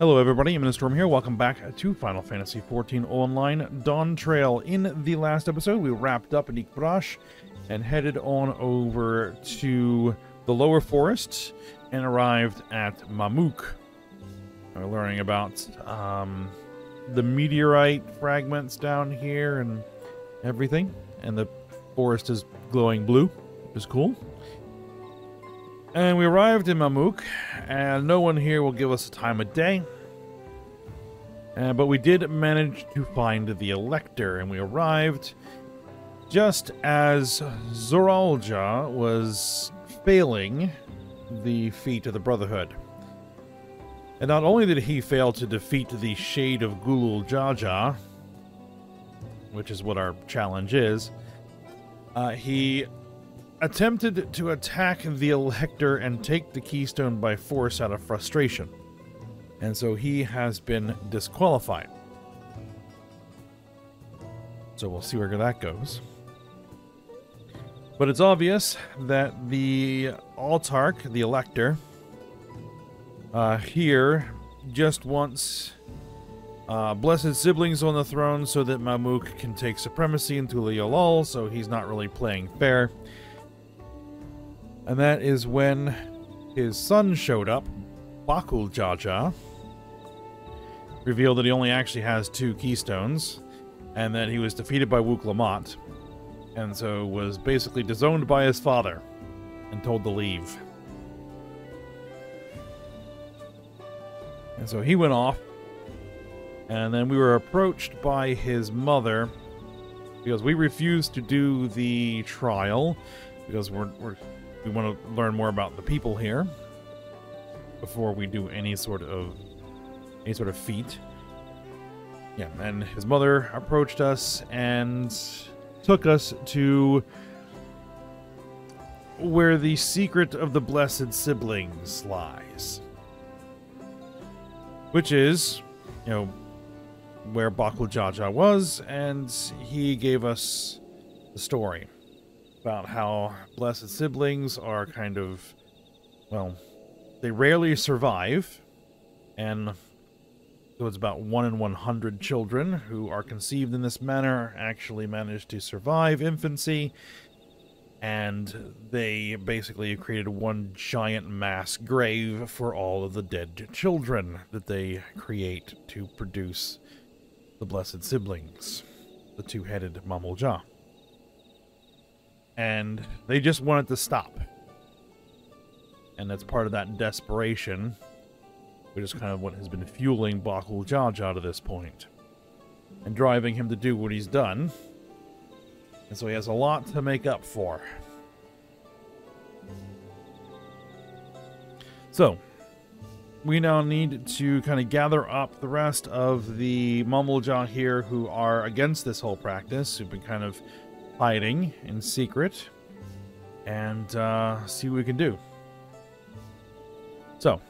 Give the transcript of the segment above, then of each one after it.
Hello everybody, I'm Storm here. Welcome back to Final Fantasy XIV Online Dawntrail. In the last episode, we wrapped up in Iqbarash and headed on over to the lower forest and arrived at Mamook. We're learning about um, the meteorite fragments down here and everything. And the forest is glowing blue, which is cool. And we arrived in Mamook, and no one here will give us a time of day. Uh, but we did manage to find the Elector, and we arrived just as Zoraal Ja was failing the feat of the Brotherhood. And not only did he fail to defeat the Shade of Gulool Ja Ja, which is what our challenge is, uh, he attempted to attack the Elector and take the Keystone by force out of frustration. And so he has been disqualified. So we'll see where that goes. But it's obvious that the Autarch, the Elector, uh, here just wants uh, blessed siblings on the throne so that Mamook can take supremacy into Tuliyollal, so he's not really playing fair. And that is when his son showed up, Bakool Ja Ja, revealed that he only actually has two keystones, and that he was defeated by Wuk Lamat, and so was basically disowned by his father and told to leave. And so he went off, and then we were approached by his mother because we refused to do the trial because we're, we're we want to learn more about the people here before we do any sort of any sort of feat. Yeah, and his mother approached us and took us to where the secret of the blessed siblings lies. Which is, you know, where Bakool Ja Ja was, and he gave us the story about how blessed siblings are kind of, well, they rarely survive, and so it's about 1 in 100 children who are conceived in this manner actually manage to survive infancy, and they basically created one giant mass grave for all of the dead children that they create to produce the blessed siblings, the two-headed Mamool And they just wanted to stop. And that's part of that desperation which is kind of what has been fueling Bakool Ja Ja to this point, and driving him to do what he's done. And so he has a lot to make up for. So, we now need to kind of gather up the rest of the Mamool here who are against this whole practice, who've been kind of hiding in secret, and uh, see what we can do. So,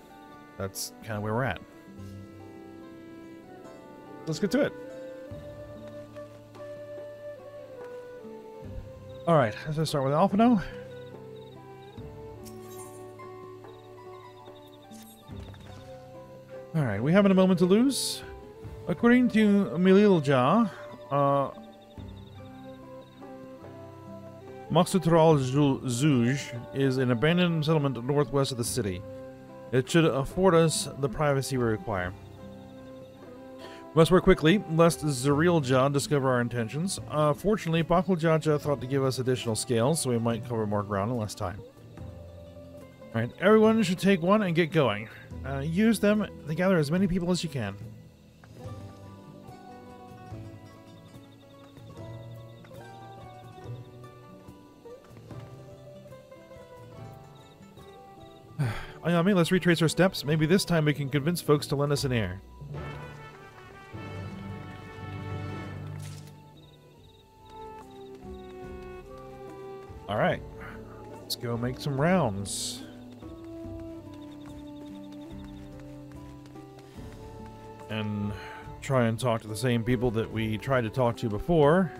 that's kind of where we're at. Let's get to it. All right, let's start with Alphinaud. All right, we haven't a moment to lose. According to Mililja, uh, Moxutral Zuj is an abandoned settlement northwest of the city. It should afford us the privacy we require. We must work quickly, lest Zoraal discover our intentions. Uh, fortunately, Bakool Ja Ja thought to give us additional scales, so we might cover more ground in less time. Alright, everyone should take one and get going. Uh, use them to gather as many people as you can. Ayame, let's retrace our steps. Maybe this time we can convince folks to lend us an ear. Alright. Let's go make some rounds. And try and talk to the same people that we tried to talk to before.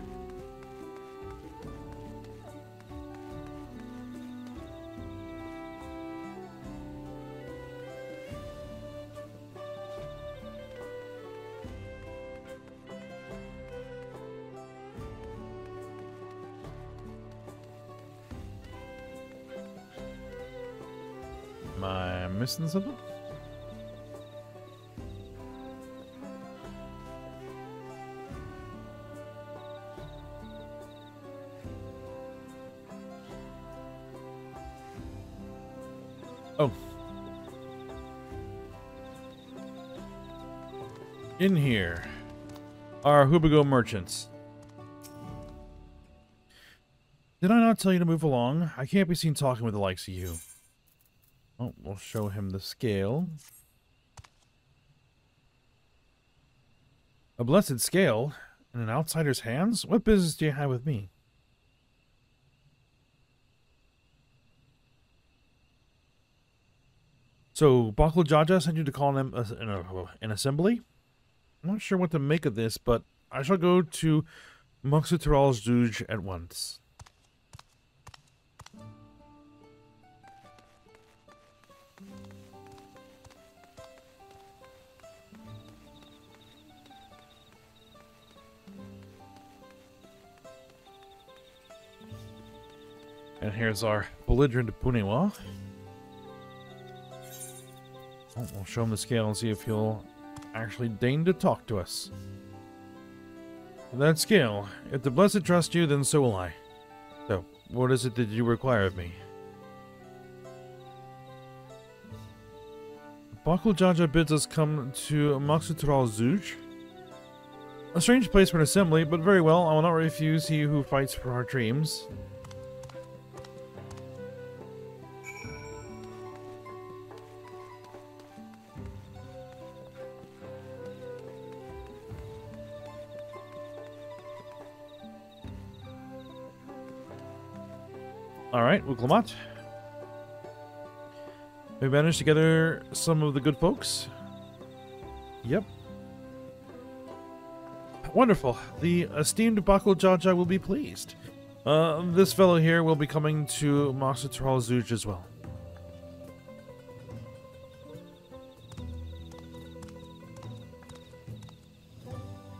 Oh. In here are Hoobigo merchants. Did I not tell you to move along? I can't be seen talking with the likes of you. Oh, we'll show him the scale. A blessed scale? In an outsider's hands? What business do you have with me? So, Bakool Ja Ja sent you to call an, an, an assembly? I'm not sure what to make of this, but I shall go to Moxuteral's Zuj at once. And here's our belligerent Boonewa. Oh, we'll show him the scale and see if he'll actually deign to talk to us. That scale, if the Blessed trust you, then so will I. So, what is it that you require of me? Bakool Ja Ja bids us come to Moxutral Zuj. A strange place for an assembly, but very well, I will not refuse he who fights for our dreams. Alright. We managed to gather some of the good folks. Yep. Wonderful. The esteemed Bakool Ja Ja will be pleased. Uh, this fellow here will be coming to Moxutral Zuj as well.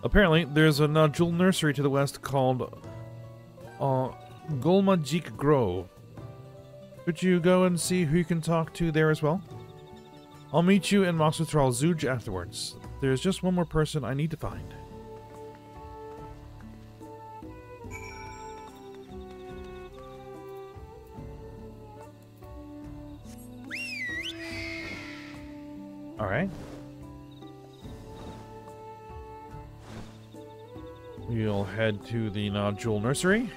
Apparently, there's a Najul nursery to the west called uh, Golmajik Grove. Could you go and see who you can talk to there as well? I'll meet you in Moxutral Zuj afterwards. There's just one more person I need to find. Alright. We'll head to the Nodule Nursery.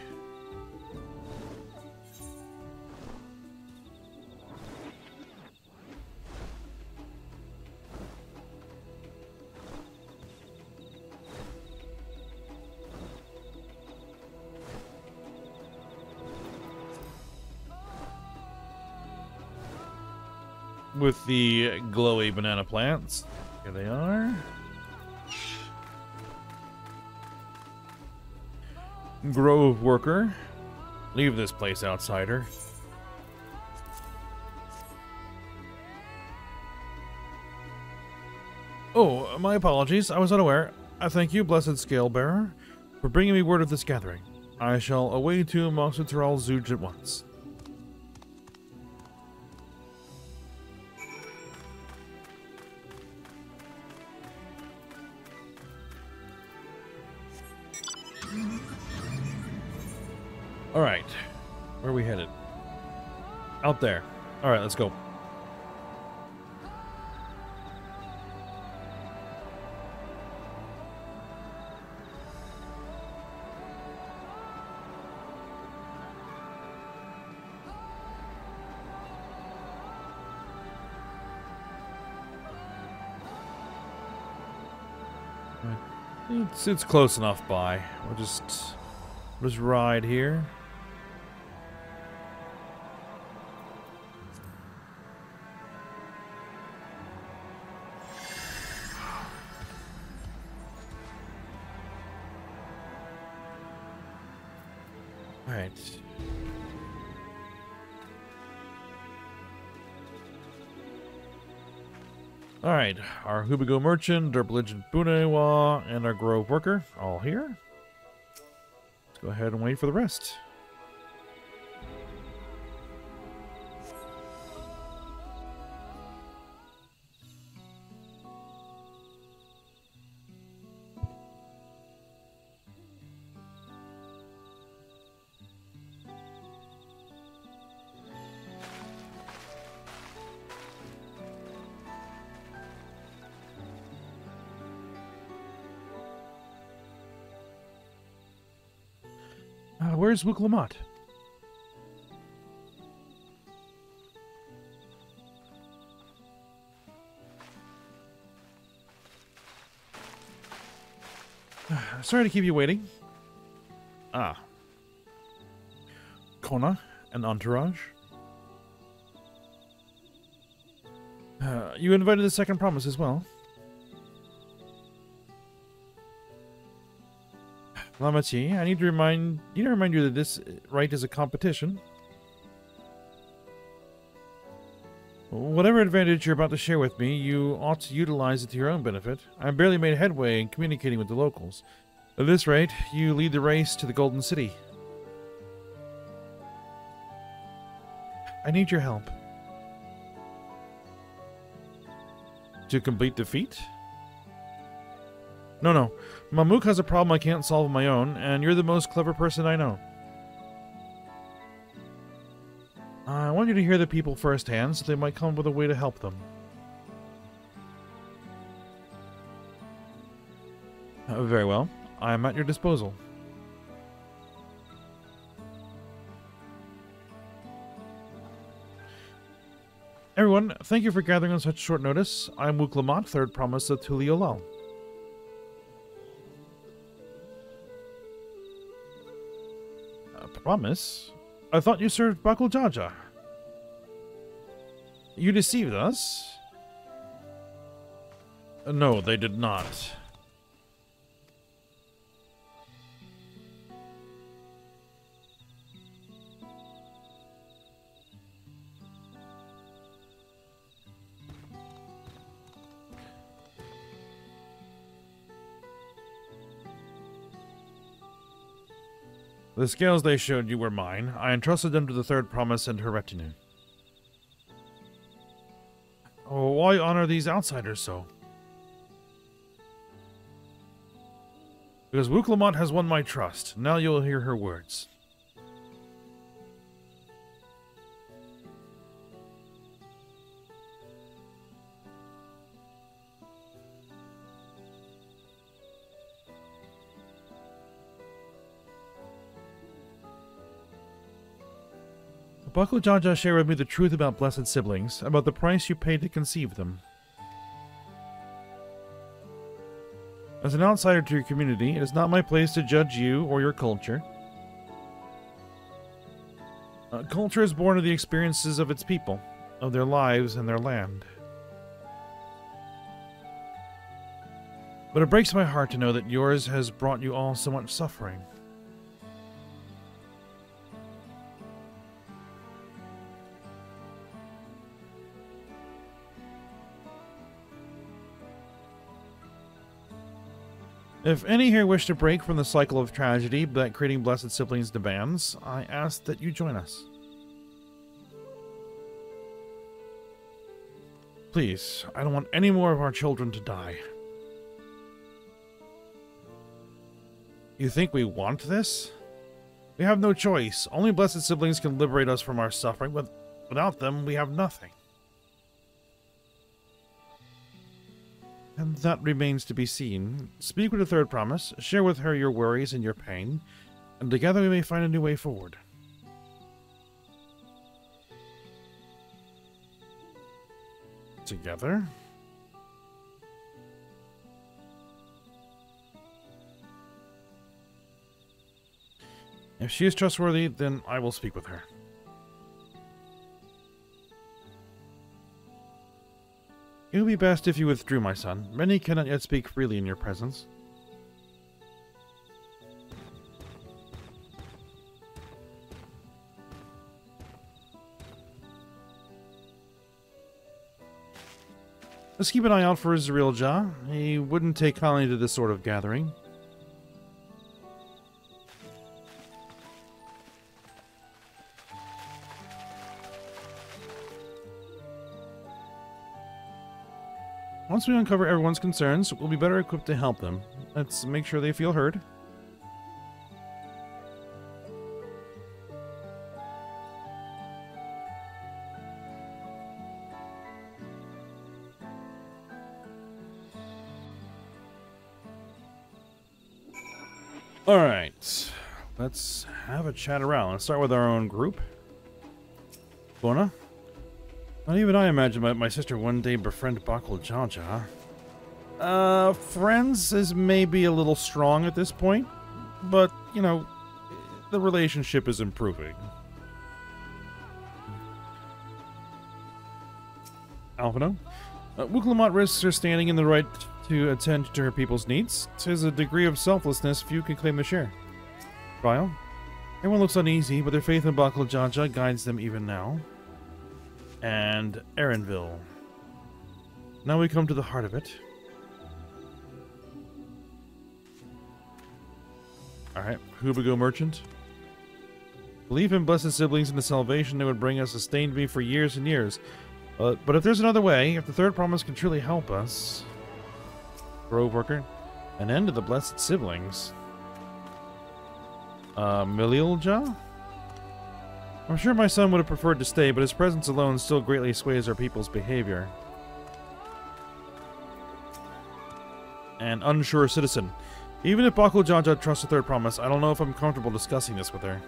Banana plants. Here they are. Grove worker. Leave this place, outsider. Oh, my apologies. I was unaware. I thank you, blessed scale bearer, for bringing me word of this gathering. I shall away to Moxutral Zuj at once. Out there. Alright, let's go. It's, it's close enough by. We'll just, we'll just ride here. Alright, our Hoobigo Merchant, our Belligerent Boonewa, and our Grove Worker, all here. Let's go ahead and wait for the rest. Where's Wuk Lamat? Sorry to keep you waiting. Ah. Koana and Entourage. Uh, you invited the second promise as well. Lamachi, I need to remind need to remind you that this uh, rite is a competition. Whatever advantage you're about to share with me, you ought to utilize it to your own benefit. I barely made headway in communicating with the locals. At this rate, you lead the race to the Golden City. I need your help. To complete the feat? No, no. Mamook has a problem I can't solve on my own, and you're the most clever person I know. I want you to hear the people firsthand, so they might come up with a way to help them. Uh, very well. I am at your disposal. Everyone, thank you for gathering on such short notice. I'm Wuk Lamat, third promise of Tuliyollal. Promise? I thought you served Bakool Ja Ja. You deceived us? No, they did not. The scales they showed you were mine. I entrusted them to the Third Promise and her retinue. Oh, why honor these outsiders so? Because Wuk Lamat has won my trust. Now you'll hear her words. Bakool Ja Ja shared with me the truth about blessed siblings, about the price you paid to conceive them. As an outsider to your community, it is not my place to judge you or your culture. Uh, culture is born of the experiences of its people, of their lives and their land. But it breaks my heart to know that yours has brought you all so much suffering. If any here wish to break from the cycle of tragedy that creating blessed siblings demands, I ask that you join us. Please, I don't want any more of our children to die. You think we want this? We have no choice. Only blessed siblings can liberate us from our suffering, but without them, we have nothing. And that remains to be seen. Speak with the third promise, share with her your worries and your pain, and together we may find a new way forward. Together? If she is trustworthy, then I will speak with her. It would be best if you withdrew, my son. Many cannot yet speak freely in your presence. Let's keep an eye out for Zoraal Ja. He wouldn't take kindly to this sort of gathering. Once we uncover everyone's concerns, we'll be better equipped to help them. Let's make sure they feel heard. Alright. let's have a chat around. Let's start with our own group. Koana? Not even I imagine my, my sister one day befriend Bakool Ja Ja. Uh, friends is maybe a little strong at this point, but, you know, the relationship is improving. Alphinaud? Uh, Wuk Lamat risks her standing in the rite to attend to her people's needs. Tis a degree of selflessness few can claim to share. Trial? Everyone looks uneasy, but their faith in Bakool Ja Ja guides them even now. And Erenville. Now we come to the heart of it. Alright, Hoobigo Merchant. Believe in blessed siblings and the salvation they would bring us sustained me for years and years. Uh, but if there's another way, if the third promise can truly help us... Grove Worker. An end to the blessed siblings. Uh, Mililja? I'm sure my son would have preferred to stay, but his presence alone still greatly sways our people's behavior. An unsure citizen. Even if Bakool Ja Ja trusts the third promise, I don't know if I'm comfortable discussing this with her.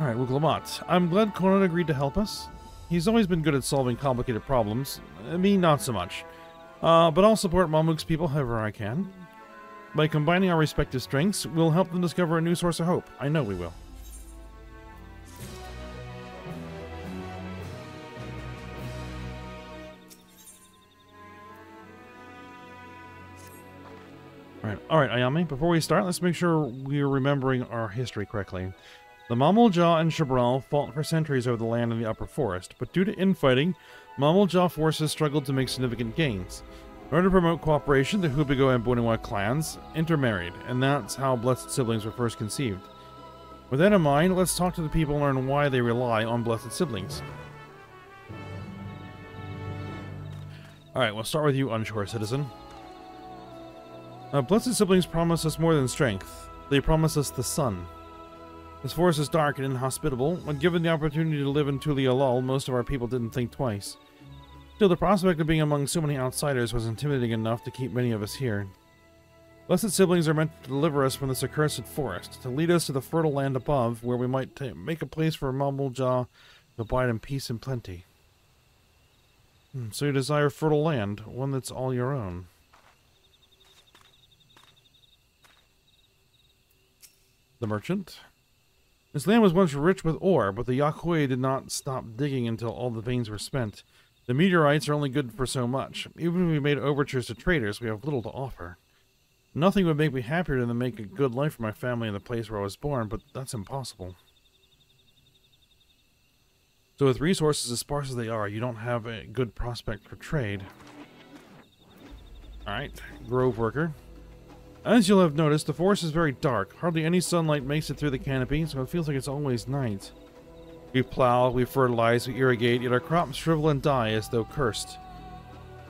Alright, Wuk Lamat. I'm glad Koana agreed to help us. He's always been good at solving complicated problems. Me, not so much. Uh, but I'll support Mamook's people however I can. By combining our respective strengths, we'll help them discover a new source of hope. I know we will. Alright, alright, Ayame, before we start, let's make sure we're remembering our history correctly. The Mamool Ja and Shabral fought for centuries over the land in the upper forest, but due to infighting, Mamool Ja forces struggled to make significant gains. In order to promote cooperation, the Hoobigo and Boonewa clans intermarried, and that's how Blessed Siblings were first conceived. With that in mind, let's talk to the people and learn why they rely on Blessed Siblings. Alright, we'll start with you, unsure citizen. Uh, Blessed Siblings promise us more than strength. They promise us the sun. This forest is dark and inhospitable. When given the opportunity to live in Tuliyollal, most of our people didn't think twice. Still, the prospect of being among so many outsiders was intimidating enough to keep many of us here. Blessed siblings are meant to deliver us from this accursed forest, to lead us to the fertile land above, where we might make a place for Mamool Ja to abide in peace and plenty. Hmm, so you desire fertile land, one that's all your own. The merchant? This land was once rich with ore, but the Yok Huy did not stop digging until all the veins were spent. The meteorites are only good for so much. Even if we made overtures to traders, we have little to offer. Nothing would make me happier than to make a good life for my family in the place where I was born, but that's impossible. So with resources as sparse as they are, you don't have a good prospect for trade. Alright, Grove Worker. As you'll have noticed, the forest is very dark. Hardly any sunlight makes it through the canopy, so it feels like it's always night. We plow, we fertilize, we irrigate, yet our crops shrivel and die as though cursed.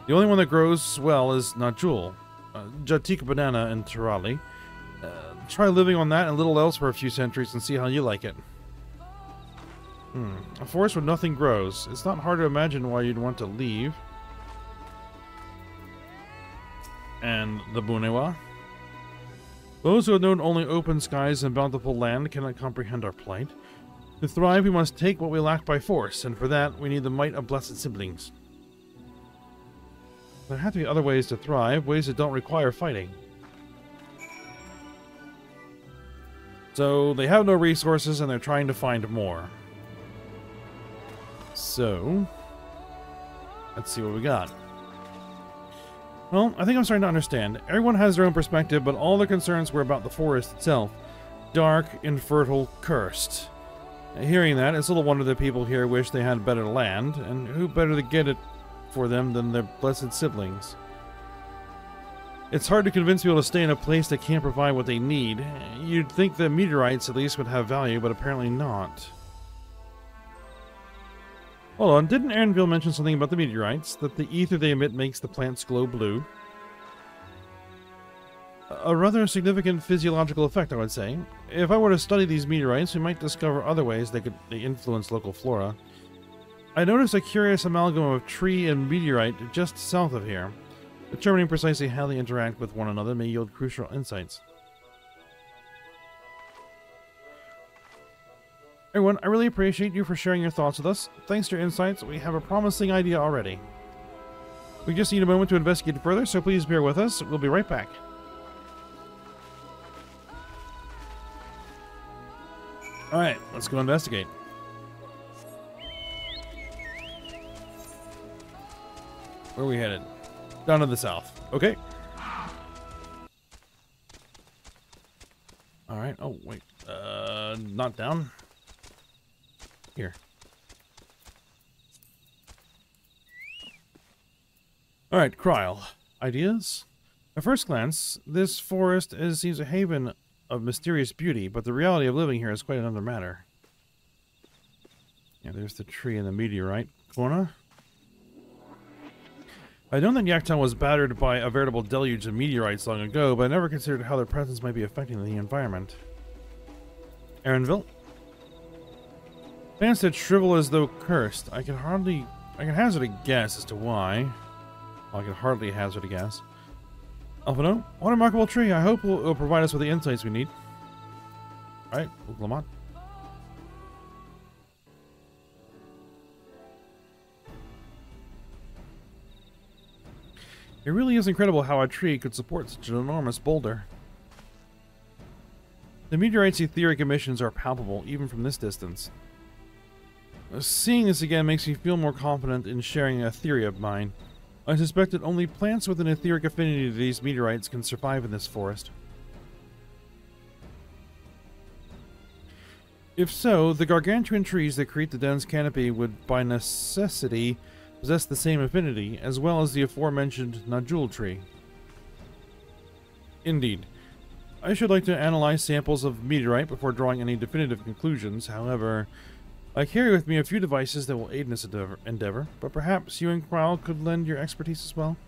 The only one that grows well is Najul, uh, Jatika Banana, and Tirali. Uh, try living on that and little else for a few centuries and see how you like it. Hmm. A forest where nothing grows. It's not hard to imagine why you'd want to leave. And the Boonewa. Those who have known only open skies and bountiful land cannot comprehend our plight. To thrive, we must take what we lack by force, and for that, we need the might of blessed siblings. There have to be other ways to thrive, ways that don't require fighting. So, they have no resources, and they're trying to find more. So, let's see what we got. Well, I think I'm starting to understand. Everyone has their own perspective, but all their concerns were about the forest itself. Dark, infertile, cursed. Hearing that, it's little wonder that people here wish they had better land, and who better to get it for them than their blessed siblings. It's hard to convince people to stay in a place that can't provide what they need. You'd think the meteorites at least would have value, but apparently not. Hold on, didn't Erenville mention something about the meteorites? That the ether they emit makes the plants glow blue? A rather significant physiological effect, I would say. If I were to study these meteorites, we might discover other ways they could influence local flora. I noticed a curious amalgam of tree and meteorite just south of here. Determining precisely how they interact with one another may yield crucial insights. Everyone, I really appreciate you for sharing your thoughts with us. Thanks to your insights, we have a promising idea already. We just need a moment to investigate further, so please bear with us. We'll be right back. Alright, let's go investigate. Where are we headed? Down to the south. Okay. Alright, oh, wait. Uh, not down. Here. Alright, Krile. Ideas? At first glance, this forest is, seems a haven of mysterious beauty, but the reality of living here is quite another matter. Yeah, there's the tree and the meteorite. Koana? I know that Yak T'el was battered by a veritable deluge of meteorites long ago, but I never considered how their presence might be affecting the environment. Erenville? Plants that shrivel as though cursed. I can hardly... I can hazard a guess as to why. Well, I can hardly hazard a guess. Alphinaud, what a remarkable tree. I hope it will provide us with the insights we need. Alright, Lamat. It really is incredible how a tree could support such an enormous boulder. The meteorite's etheric emissions are palpable, even from this distance. Seeing this again makes me feel more confident in sharing a theory of mine. I suspect that only plants with an etheric affinity to these meteorites can survive in this forest. If so, the gargantuan trees that create the dense canopy would by necessity possess the same affinity, as well as the aforementioned Najul tree. Indeed. I should like to analyze samples of meteorite before drawing any definitive conclusions, however, I carry with me a few devices that will aid in this endeavor, but perhaps you and Krile could lend your expertise as well?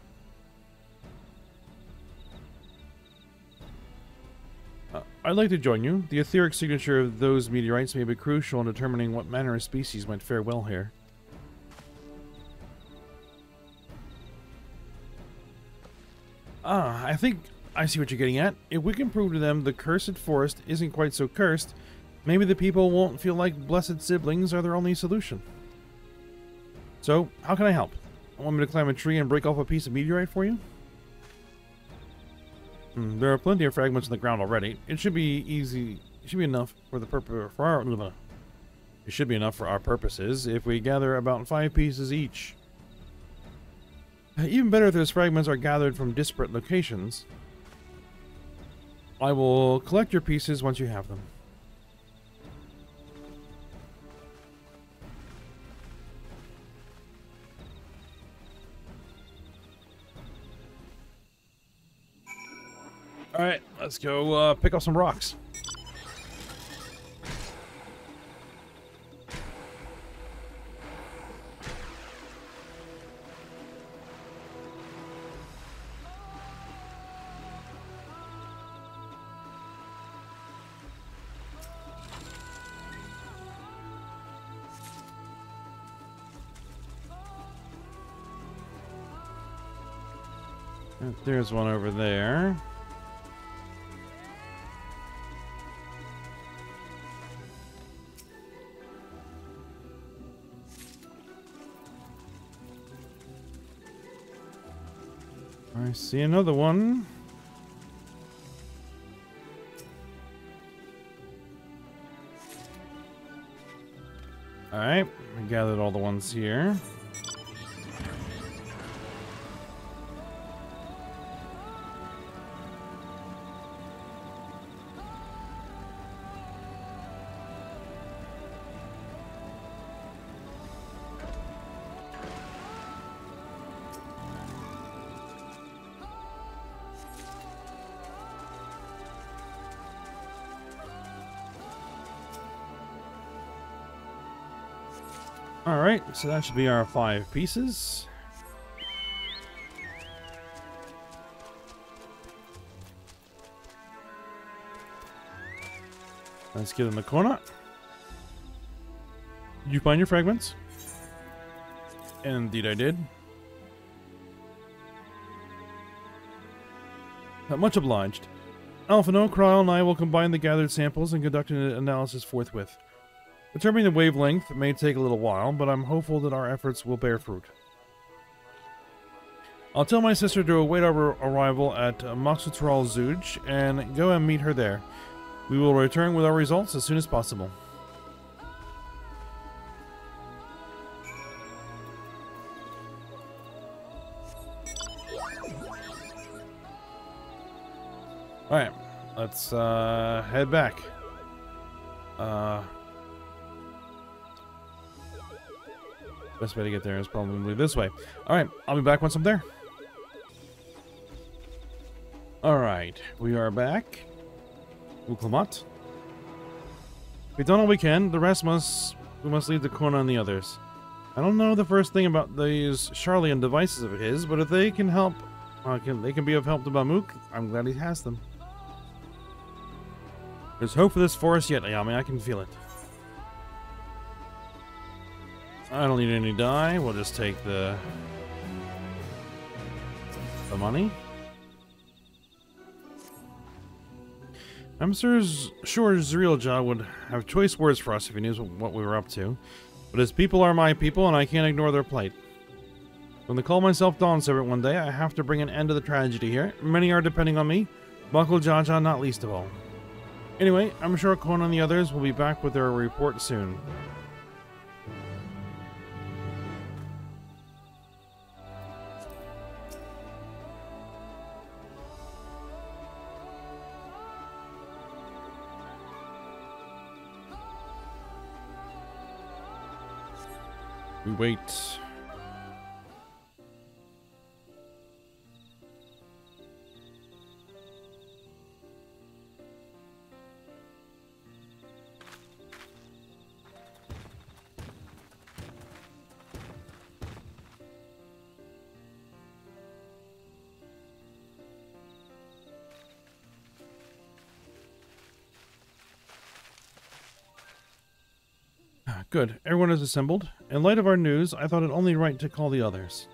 Uh, I'd like to join you. The etheric signature of those meteorites may be crucial in determining what manner of species might fare well here. Ah, I think I see what you're getting at. If we can prove to them the cursed forest isn't quite so cursed, maybe the people won't feel like blessed siblings are their only solution. So, how can I help? Want me to climb a tree and break off a piece of meteorite for you? Hmm, there are plenty of fragments on the ground already. It should be easy. It should be enough for the purpose for our. It should be enough for our purposes if we gather about five pieces each. Even better if those fragments are gathered from disparate locations. I will collect your pieces once you have them. Alright, let's go uh, pick up some rocks. There's one over there. I see another one. Alright, we gathered all the ones here. Alright, so that should be our five pieces. Let's get in the corner. You find your fragments? Indeed I did. Uh, much obliged. Alphinaud, Krile, and I will combine the gathered samples and conduct an analysis forthwith. Determining the wavelength may take a little while, but I'm hopeful that our efforts will bear fruit. I'll tell my sister to await our arrival at Moxutral Zuj and go and meet her there. We will return with our results as soon as possible. Alright, let's uh, head back. Uh, best way to get there is probably this way. Alright, I'll be back once I'm there. Alright, we are back. Wuk Lamat. We've done all we can. The rest must... We must leave the corner on the others. I don't know the first thing about these Sharlayan devices of his, but if they can help... Uh, can, they can be of help to Mamook, I'm glad he has them. There's hope for this forest yet, Ayame. I can feel it. I don't need any dye. We'll just take the... The money. I'm sure, sure Zoraal Ja would have choice words for us if he knew what we were up to. But his people are my people, and I can't ignore their plight. When they call myself Dawnservant one day, I have to bring an end to the tragedy here. Many are depending on me, Bakool Ja Ja not least of all. Anyway, I'm sure Koana and the others will be back with their report soon. Wait. Good. Everyone is assembled. In light of our news, I thought it only right to call the others.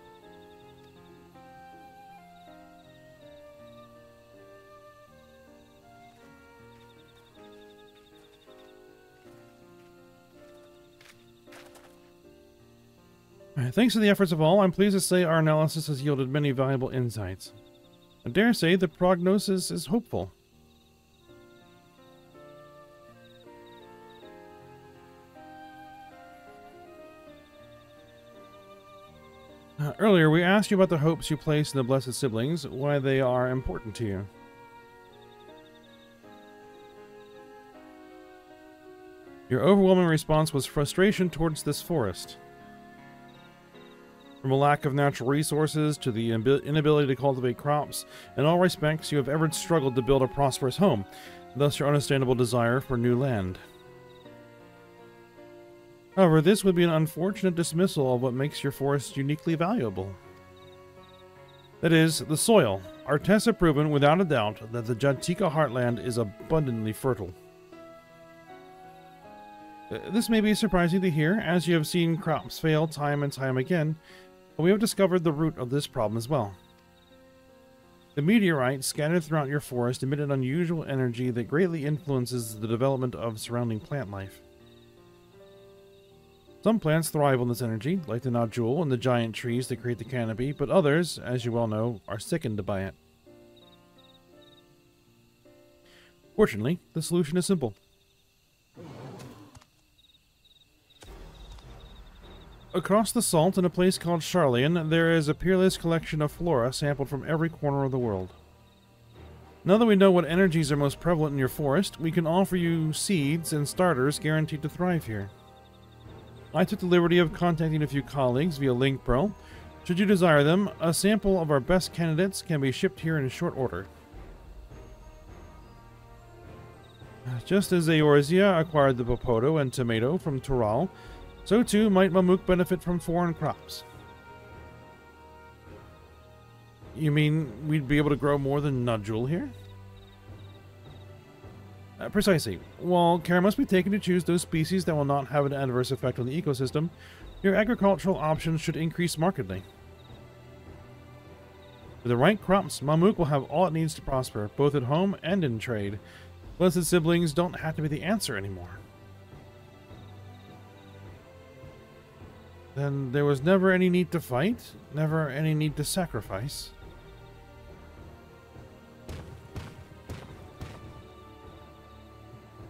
Thanks to the efforts of all, I'm pleased to say our analysis has yielded many valuable insights. I dare say the prognosis is hopeful. Earlier, we asked you about the hopes you place in the Blessed Siblings, why they are important to you. Your overwhelming response was frustration towards this forest. From a lack of natural resources to the inability to cultivate crops, in all respects you have ever struggled to build a prosperous home, thus your understandable desire for new land. However, this would be an unfortunate dismissal of what makes your forest uniquely valuable. That is, the soil. Our tests have proven, without a doubt, that the Jatika heartland is abundantly fertile. Uh, this may be surprising to hear, as you have seen crops fail time and time again, but we have discovered the root of this problem as well. The meteorites scattered throughout your forest emit an unusual energy that greatly influences the development of surrounding plant life. Some plants thrive on this energy, like the nodule and the giant trees that create the canopy, but others, as you well know, are sickened by it. Fortunately, the solution is simple. Across the salt, in a place called Sharlayan, there is a peerless collection of flora sampled from every corner of the world. Now that we know what energies are most prevalent in your forest, we can offer you seeds and starters guaranteed to thrive here. I took the liberty of contacting a few colleagues via linkpearl. Should you desire them, a sample of our best candidates can be shipped here in short order. Just as Eorzea acquired the Popoto and tomato from Tural, so too might Mamook benefit from foreign crops. You mean we'd be able to grow more than Nodule here? Uh, precisely. While care must be taken to choose those species that will not have an adverse effect on the ecosystem, your agricultural options should increase markedly. With the right crops, Mamook will have all it needs to prosper, both at home and in trade. Blessed siblings don't have to be the answer anymore. Then there was never any need to fight, never any need to sacrifice.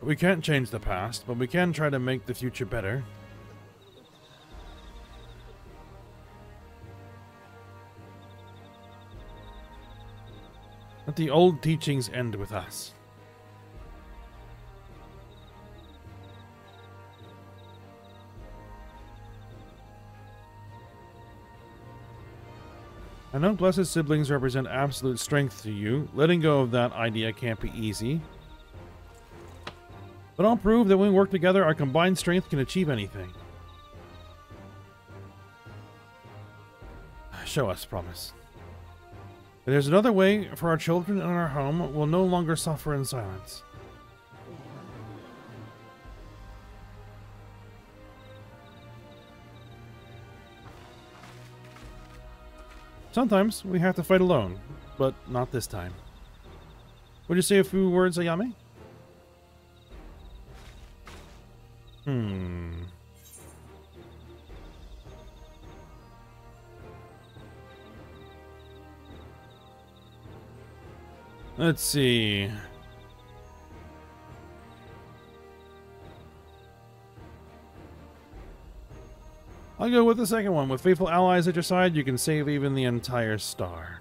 We can't change the past, but we can try to make the future better. Let the old teachings end with us. I know blessed siblings represent absolute strength to you. Letting go of that idea can't be easy. But I'll prove that when we work together, our combined strength can achieve anything. Show us, promise. If there's another way for our children and our home will no longer suffer in silence. Sometimes we have to fight alone, but not this time. Would you say a few words, Ayame? Hmm. Let's see. I'll go with the second one. With faithful allies at your side, you can save even the entire star.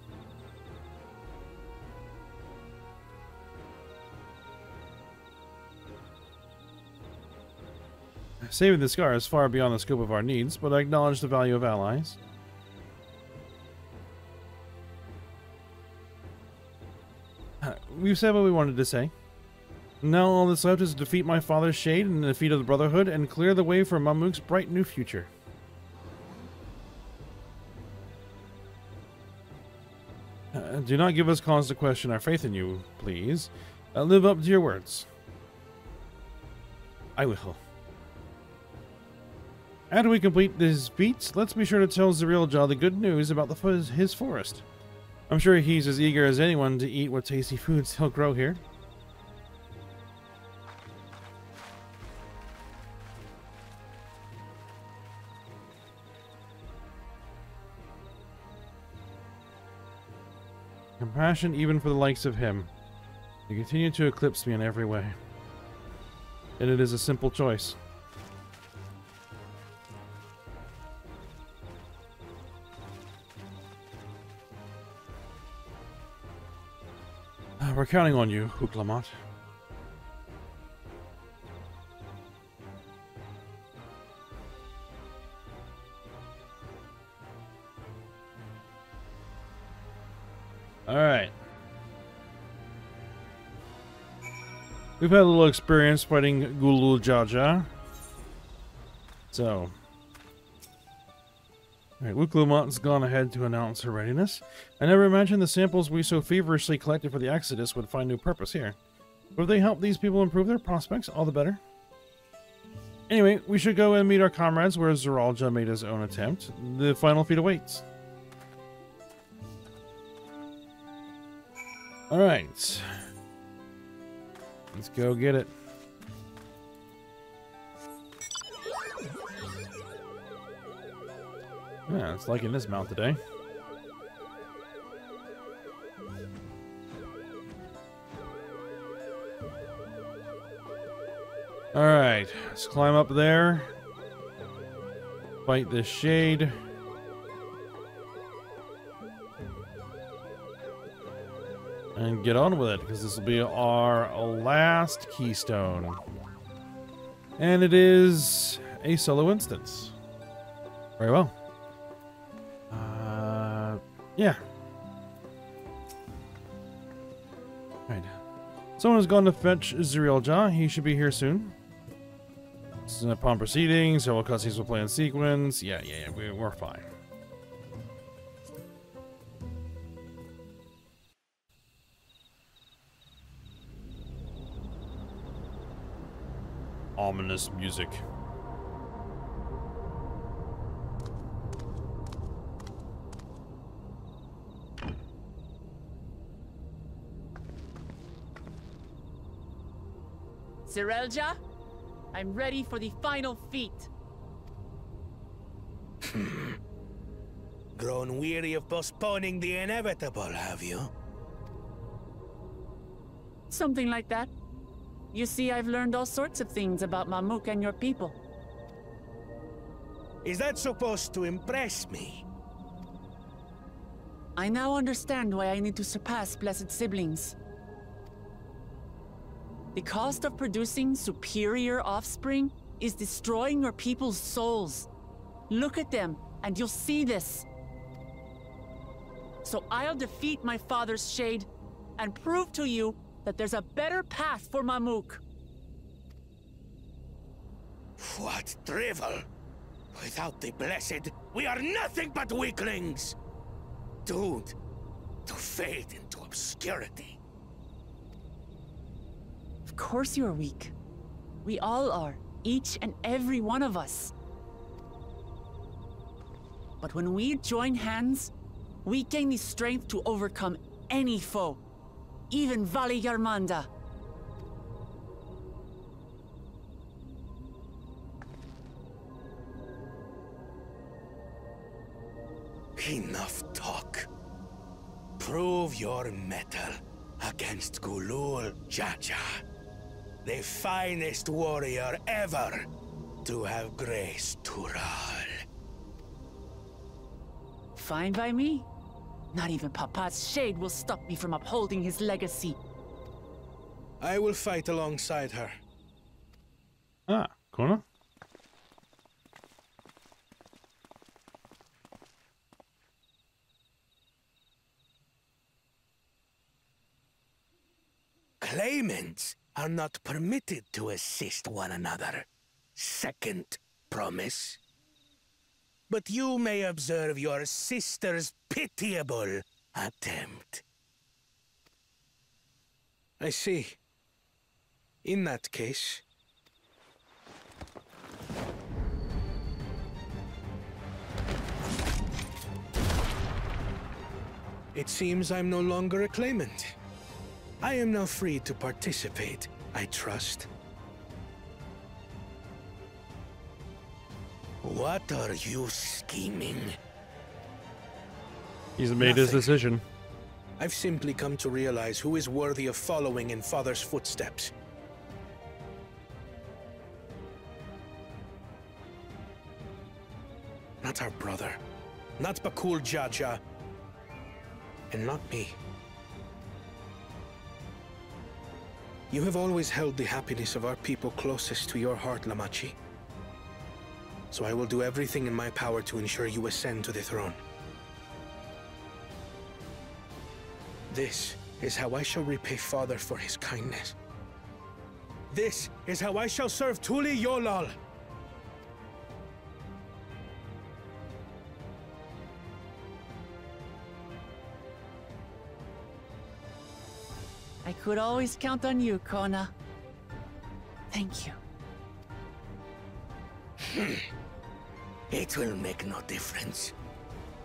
Saving the scar is far beyond the scope of our needs, but I acknowledge the value of allies. Uh, we've said what we wanted to say. Now all that's left is to defeat my father's shade and the defeat of the Brotherhood and clear the way for Mamook's bright new future. Uh, do not give us cause to question our faith in you, please. Uh, live up to your words. I will. After we complete these feats, let's be sure to tell Zariel the good news about the, his forest. I'm sure he's as eager as anyone to eat what tasty foods he'll grow here. Compassion even for the likes of him. You continue to eclipse me in every way. And it is a simple choice. We're counting on you, Wuk Lamat. Alright. We've had a little experience fighting Gulool Ja Ja. So, Alright, Wuk Lamat's gone ahead to announce her readiness. I never imagined the samples we so feverishly collected for the Exodus would find new purpose here. But if they help these people improve their prospects, all the better. Anyway, we should go and meet our comrades where Zoraal Ja made his own attempt. The final feat awaits. Alright. Let's go get it. Yeah, it's like in this mount today. Alright, let's climb up there. Fight this shade. And get on with it, because this will be our last keystone. And it is a solo instance. Very well. Yeah. Right. Someone has gone to fetch Zariel Ja. He should be here soon. This is an upon proceeding, several cutscenes will play in sequence. Yeah, yeah, yeah, we, we're fine. Ominous music. Zerelja, I'm ready for the final feat. Grown weary of postponing the inevitable, have you? Something like that. You see, I've learned all sorts of things about Mamook and your people. Is that supposed to impress me? I now understand why I need to surpass Blessed Siblings. The cost of producing superior offspring is destroying your people's souls. Look at them, and you'll see this. So I'll defeat my father's shade and prove to you that there's a better path for Mamook. What drivel! Without the blessed, we are nothing but weaklings! Doomed to fade into obscurity. Of course you're weak. We all are, each and every one of us. But when we join hands, we gain the strength to overcome any foe, even Valigarmanda. Enough talk. Prove your mettle against Gulul Jaja, the finest warrior ever to have graced Tural. Fine by me. Not even Papa's shade will stop me from upholding his legacy. I will fight alongside her. Ah, Koana? Claimants are not permitted to assist one another. Second promise. But you may observe your sister's pitiable attempt. I see. In that case... It seems I'm no longer a claimant. I am now free to participate, I trust. What are you scheming? He's made his decision. I've simply come to realize who is worthy of following in Father's footsteps. Not our brother. Not Bakool Ja Ja. And not me. You have always held the happiness of our people closest to your heart, Lamachi. So I will do everything in my power to ensure you ascend to the throne. This is how I shall repay Father for his kindness. This is how I shall serve Tuliyollal. Could always count on you, Koana. Thank you. It will make no difference.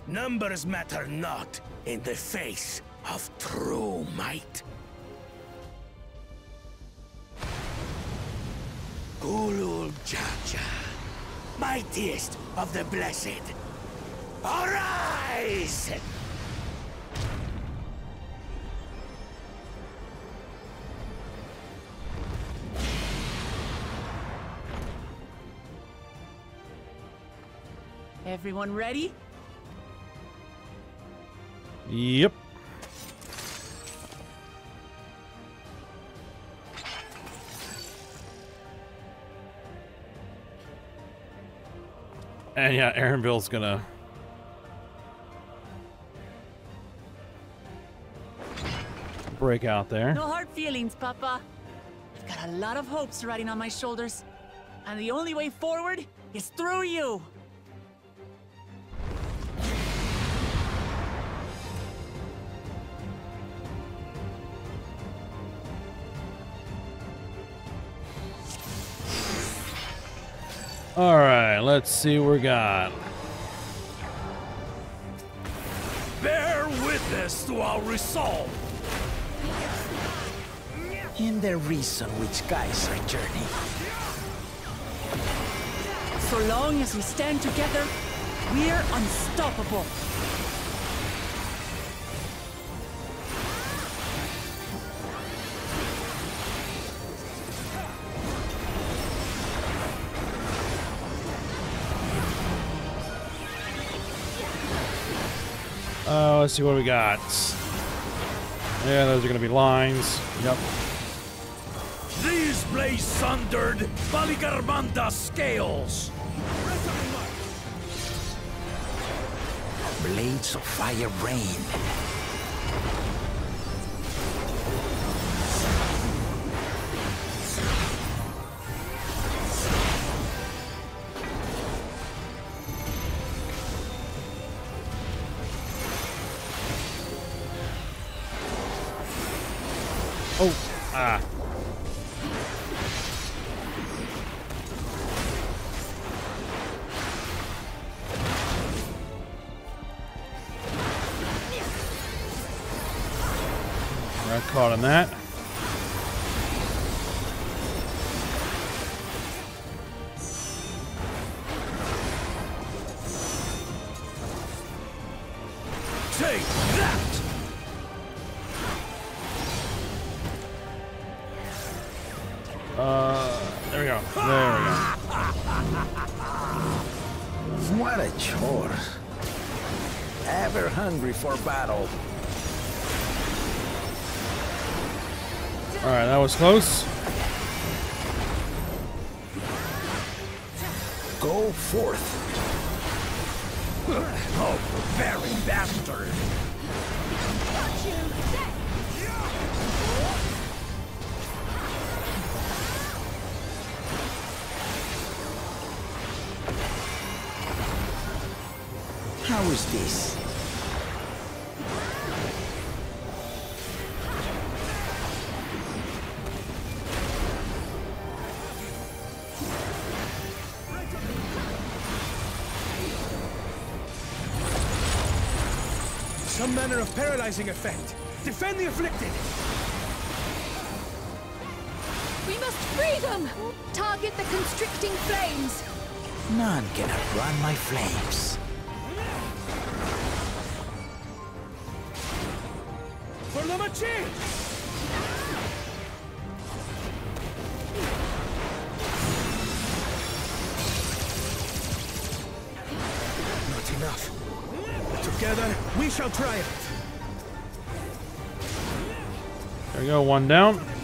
Numbers matter not in the face of true might. Gulul Jaja, mightiest of the blessed, arise! Everyone ready? Yep. And yeah, Erenville's gonna break out there. No hard feelings, Papa. I've got a lot of hopes riding on my shoulders. And the only way forward is through you. All right, let's see what we got. Bear witness to our resolve. in the reason which guides our journey. So long as we stand together, we're unstoppable. Let's see what we got. Yeah, those are gonna be lines. Yep. These blaze sundered Valigarmanda scales. Blades of fire rain. Take that! Uh, there we go. There we go. What a chore. Ever hungry for battle. All right, that was close. Go forth. Oh, very bastard! How is this? Paralyzing effect. Defend the afflicted! We must free them! Target the constricting flames! None can outrun my flames. For Lamachi! Not enough. Together, we shall triumph. Go. One down.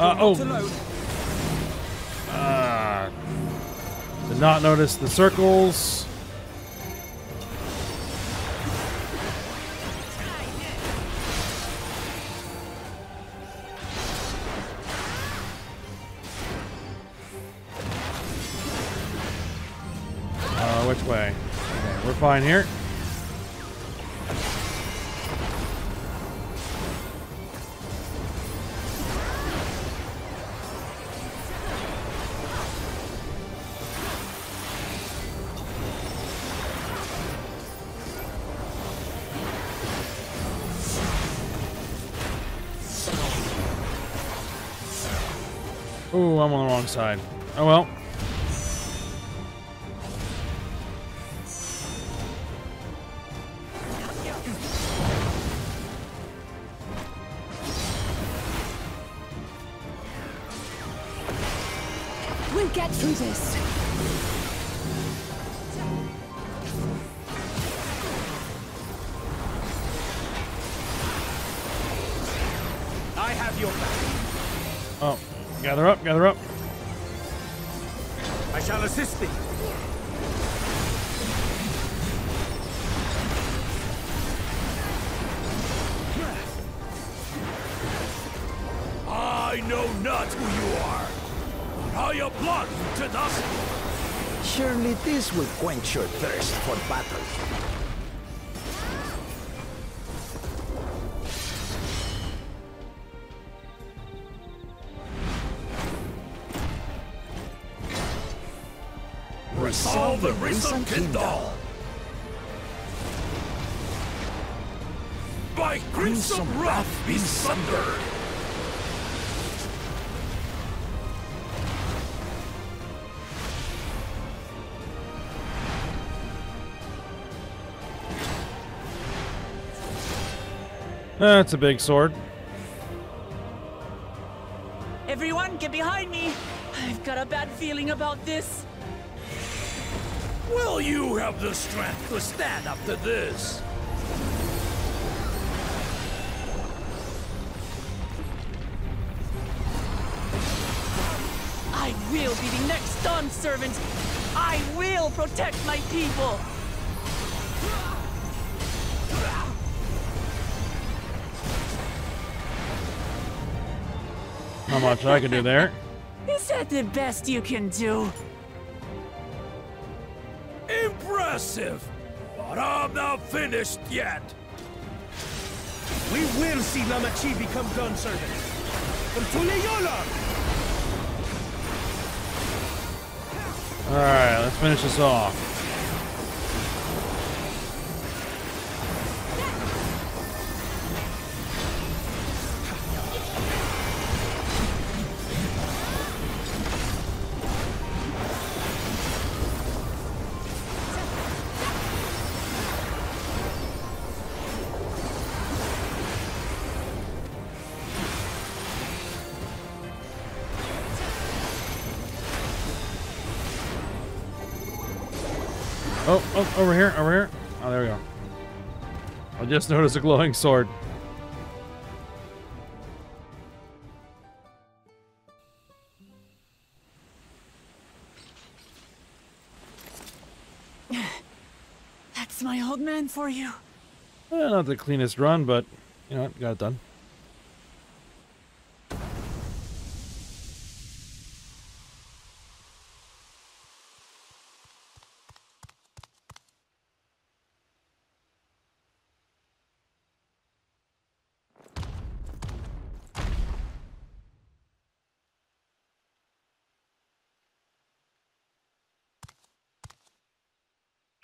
Uh, oh. Uh, did not notice the circles. Uh, which way? Okay, we're fine here. Side. Oh well. We'll know not who you are, applaud you to thus. Surely this will quench your thirst for battle. Resolve the Risen Kindle. By Crimson Wrath be sundered. That's a big sword. Everyone, get behind me! I've got a bad feeling about this. Will you have the strength to stand up to this? I will be the next Dawnservant. I will protect my people. Not much I can do there. Is that the best you can do? Impressive! But I'm not finished yet. We will see Lamachi become Dawnservant. From Tuliyollal! Alright, let's finish this off. Oh, oh, over here, over here. Oh, there we go. I just noticed a glowing sword. That's my old man for you. Eh, not the cleanest run, but you know what? Got it done.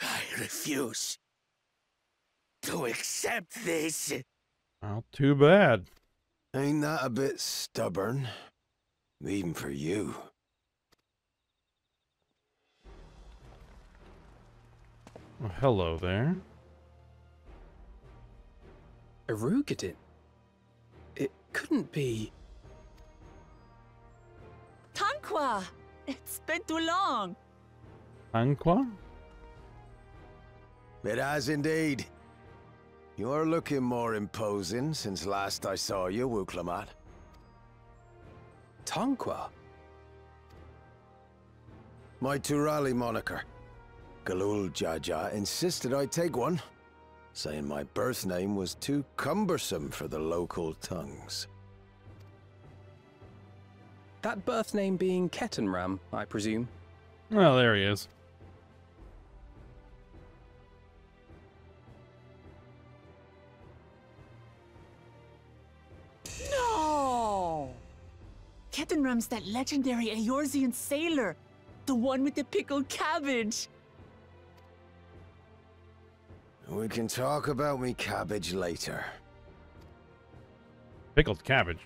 I refuse to accept this. Well, too bad. Ain't that a bit stubborn? Even for you. Oh, hello there. Erugadin? It couldn't be. Tanqua! It's been too long. Anqua? It has indeed. You're looking more imposing since last I saw you, Wuk Lamat. Tanqua? My Turali moniker. Gulool Ja Ja insisted I take one, saying my birth name was too cumbersome for the local tongues. That birth name being Ketenram, I presume. Well, there he is. Ketenram's that legendary Eorzean sailor. The one with the pickled cabbage. We can talk about me cabbage later. Pickled cabbage.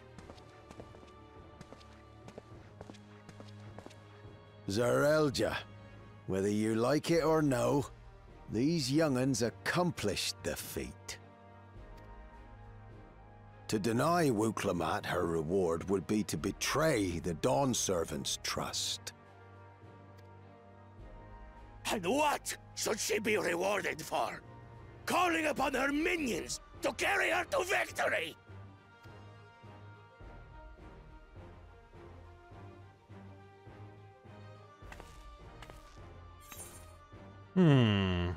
Zarelja, whether you like it or no, these young'uns accomplished the feat. To deny Wuk Lamat her reward would be to betray the Dawnservant's trust. And what should she be rewarded for? Calling upon her minions to carry her to victory! Hmm.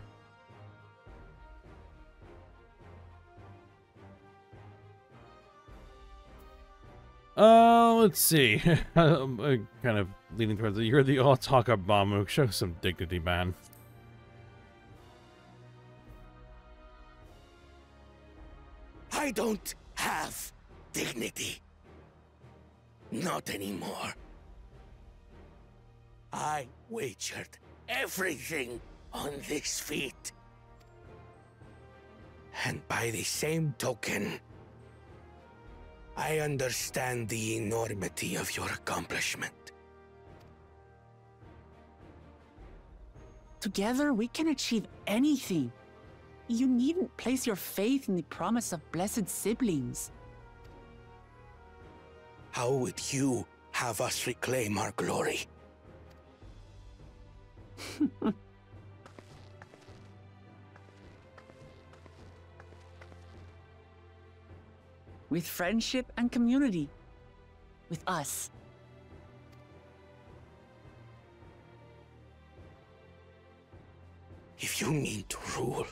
Uh, let's see. I'm uh, kind of leaning towards it. You're the all Otaka Bamu. Show some dignity, man. I don't have dignity. Not anymore. I wagered everything on this feat. And by the same token, I understand the enormity of your accomplishment. Together, we can achieve anything. You needn't place your faith in the promise of blessed siblings. How would you have us reclaim our glory? With friendship and community. With us. If you mean to rule,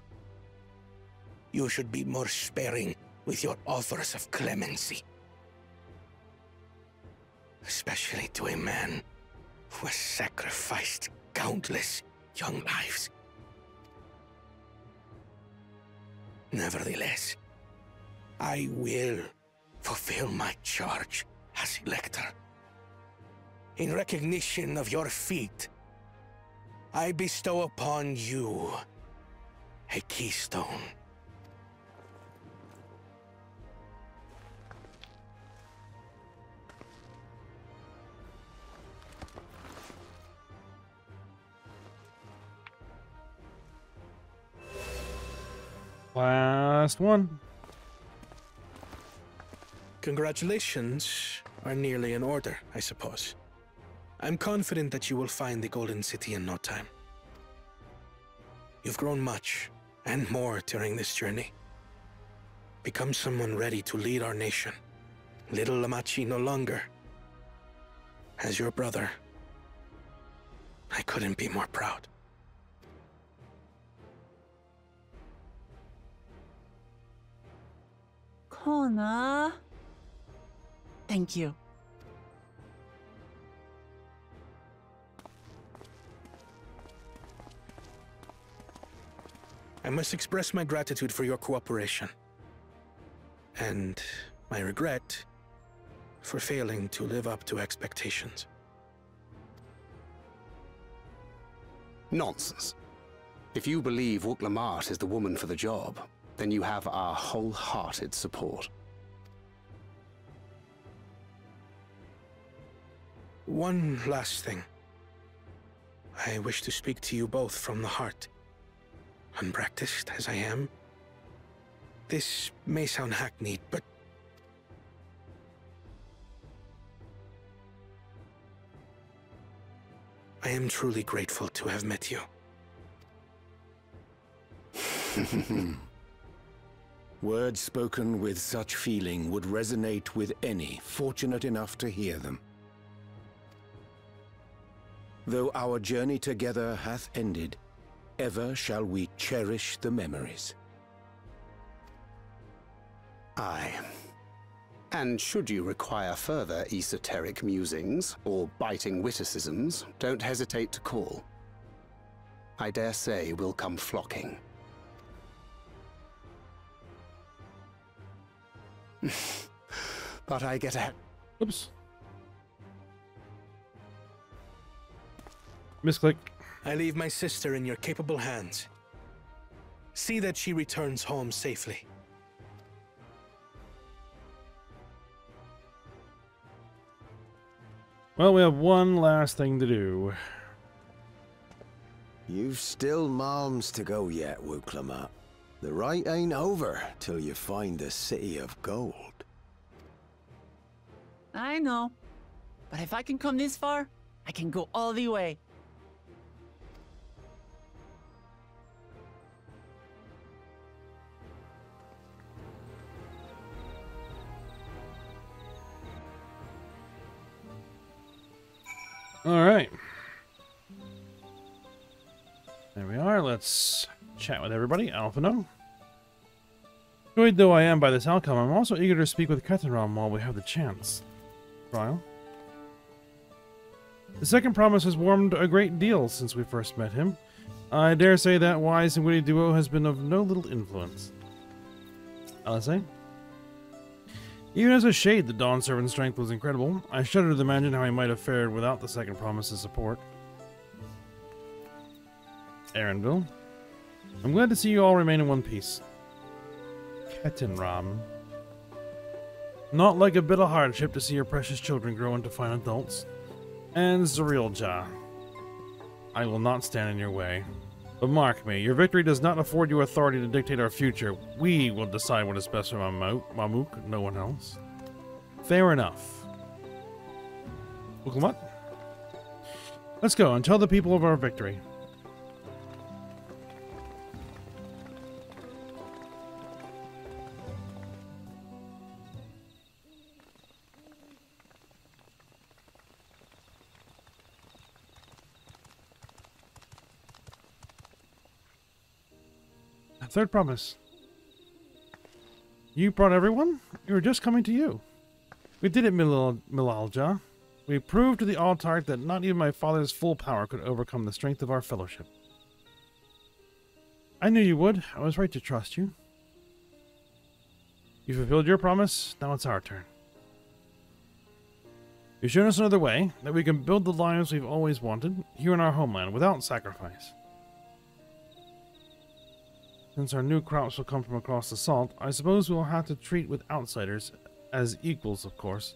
you should be more sparing with your offers of clemency. Especially to a man who has sacrificed countless young lives. Nevertheless, I will fulfill my charge as Elector. In recognition of your feat, I bestow upon you a keystone. Last one. Congratulations are nearly in order, I suppose. I'm confident that you will find the Golden City in no time. You've grown much, and more during this journey. Become someone ready to lead our nation. Little Lamachi no longer. As your brother, I couldn't be more proud. Koana. Thank you. I must express my gratitude for your cooperation. And my regret for failing to live up to expectations. Nonsense. If you believe Wuk Lamat is the woman for the job, then you have our wholehearted support. One last thing. I wish to speak to you both from the heart. Unpracticed as I am, this may sound hackneyed, but I am truly grateful to have met you. Words spoken with such feeling would resonate with any fortunate enough to hear them. Though our journey together hath ended, ever shall we cherish the memories. Aye. And should you require further esoteric musings or biting witticisms, don't hesitate to call. I dare say we'll come flocking. but I get a... Oops. Misclick. I leave my sister in your capable hands. See that she returns home safely. Well, we have one last thing to do. You've still malms to go yet, Wuk Lamat. The rite ain't over till you find the City of Gold. I know. But if I can come this far, I can go all the way. All right. There we are. Let's chat with everybody. Alphinaud. Joyed though I am by this outcome, I'm also eager to speak with Ketenram while we have the chance. Krile. The second promise has warmed a great deal since we first met him. I dare say that wise and witty duo has been of no little influence. Alisaie? Even as a shade, the Dawnservant's strength was incredible. I shudder to imagine how he might have fared without the second promise's support. Erenville. I'm glad to see you all remain in one piece. Ketenram. Not like a bit of hardship to see your precious children grow into fine adults. And Zarielja. I will not stand in your way. But mark me, your victory does not afford you authority to dictate our future. We will decide what is best for Mamook, no one else. Fair enough. Wuk Lamat? Let's go and tell the people of our victory. Third promise. You brought everyone? We were just coming to you. We did it, Mil Milalja. We proved to the Altart that not even my father's full power could overcome the strength of our fellowship. I knew you would. I was right to trust you. You fulfilled your promise. Now it's our turn. You've shown us another way that we can build the lives we've always wanted here in our homeland without sacrifice. Since our new crops will come from across the salt, I suppose we'll have to treat with outsiders as equals, of course.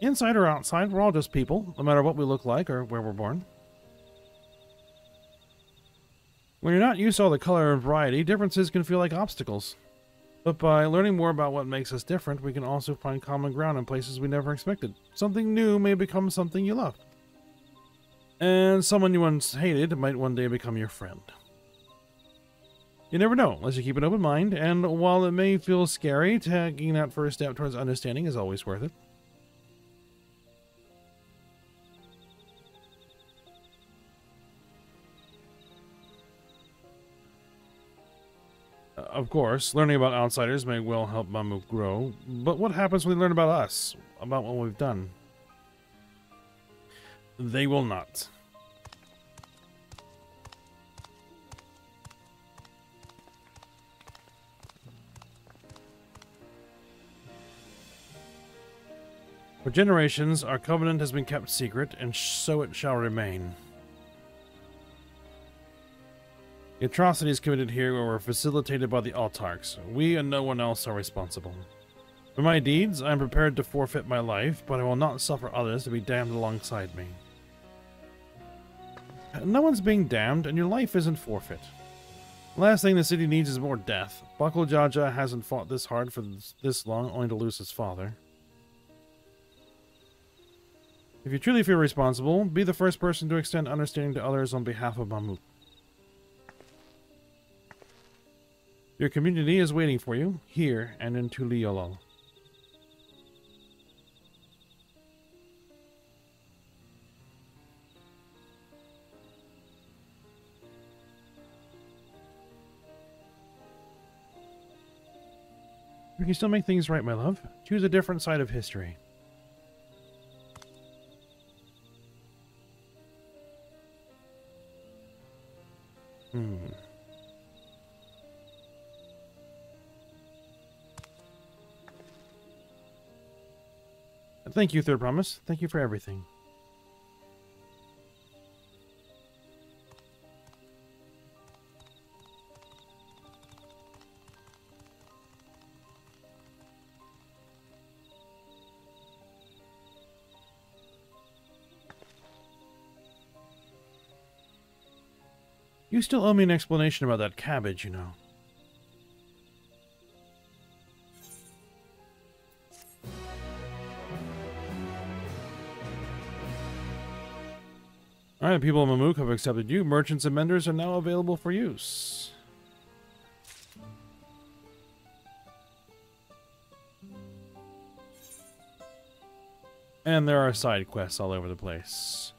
Inside or outside, we're all just people, no matter what we look like or where we're born. When you're not used to all the color and variety, differences can feel like obstacles. But by learning more about what makes us different, we can also find common ground in places we never expected. Something new may become something you love. And someone you once hated might one day become your friend. You never know, unless you keep an open mind, and while it may feel scary, taking that first step towards understanding is always worth it. Uh, of course, learning about outsiders may well help Mamook grow, but what happens when they learn about us, about what we've done? They will not. For generations, our covenant has been kept secret, and so it shall remain. The atrocities committed here were facilitated by the Autarchs. We and no one else are responsible. For my deeds, I am prepared to forfeit my life, but I will not suffer others to be damned alongside me. No one's being damned, and your life isn't forfeit. Last thing the city needs is more death. Bakool Ja Ja hasn't fought this hard for this long, only to lose his father. If you truly feel responsible, be the first person to extend understanding to others on behalf of Mamook. Your community is waiting for you, here and in Tuliyollal. Can still make things right, my love. Choose a different side of history. Hmm. Thank you, Third Promise. Thank you for everything. You still owe me an explanation about that cabbage, you know. Alright, people of Mamook have accepted you. Merchants and menders are now available for use. And there are side quests all over the place.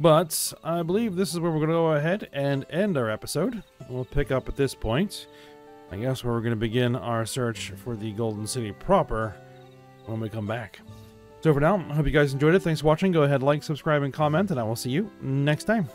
But I believe this is where we're going to go ahead and end our episode. We'll pick up at this point. I guess where we're going to begin our search for the Golden City proper when we come back. So for now, I hope you guys enjoyed it. Thanks for watching. Go ahead, like, subscribe, and comment, and I will see you next time.